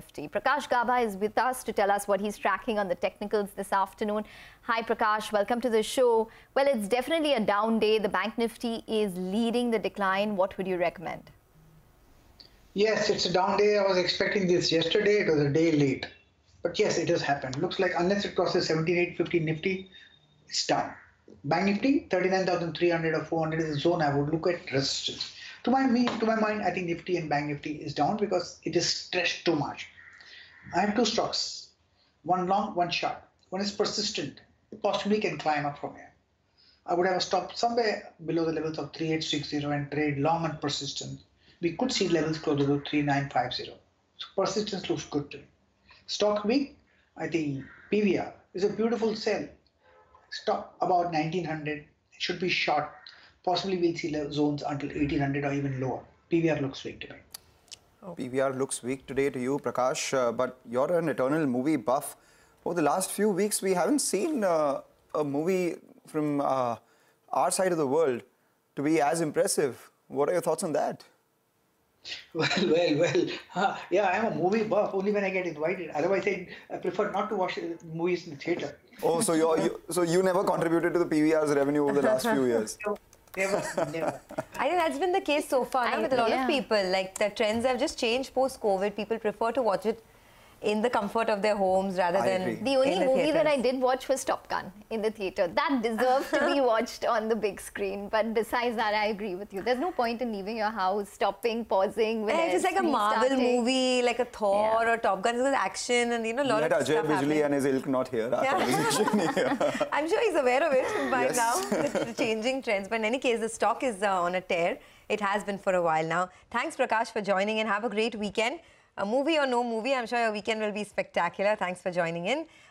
Prakash Gaba is with us to tell us what he's tracking on the technicals this afternoon. Hi Prakash, welcome to the show. Well, it's definitely a down day. The Bank Nifty is leading the decline. What would you recommend? Yes, it's a down day. I was expecting this yesterday. It was a day late. But yes, it has happened. Looks like unless it crosses 7850 Nifty, it's down. Bank Nifty, 39,300 or 400 is the zone I would look at resistance. To my, me, to my mind, I think Nifty and Bank Nifty is down because it is stretched too much. I have two stocks, one long, one short. One is persistent, It possibly can climb up from here. I would have a stop somewhere below the levels of 3860 and trade long and persistent. We could see levels closer to 3950. So persistence looks good to me. Stock weak, I think PVR is a beautiful sell. Stop about 1900, it should be short. Possibly we'll see zones until 1800 or even lower. PVR looks weak to me. Oh. PVR looks weak today to you, Prakash, uh, but you're an eternal movie buff. Over the last few weeks, we haven't seen uh, a movie from uh, our side of the world to be as impressive. What are your thoughts on that? Well, well, well. Uh, yeah, I'm a movie buff only when I get invited. Otherwise, I, I prefer not to watch movies in the theater. Oh, so you so you never contributed to the PVR's revenue over the last few years. Never, never. I think that's been the case so far I, with a lot yeah. of people. Like the trends have just changed post-COVID. People prefer to watch it in the comfort of their homes rather I than agree. the only the movie theaters. that I did watch was Top Gun in the theater. That deserved to be watched on the big screen. But besides that, I agree with you. There's no point in leaving your house, stopping, pausing. When it's just like a Marvel movie, like a Thor yeah. or Top Gun. It's action and you know a lot Let of Ajay stuff Bijli and his ilk not here. Yeah. I'm sure he's aware of it by yes. now, the, the, changing trends. But in any case, the stock is uh, on a tear. It has been for a while now. Thanks, Prakash, for joining and have a great weekend. A movie or no movie, I'm sure your weekend will be spectacular. Thanks for joining in.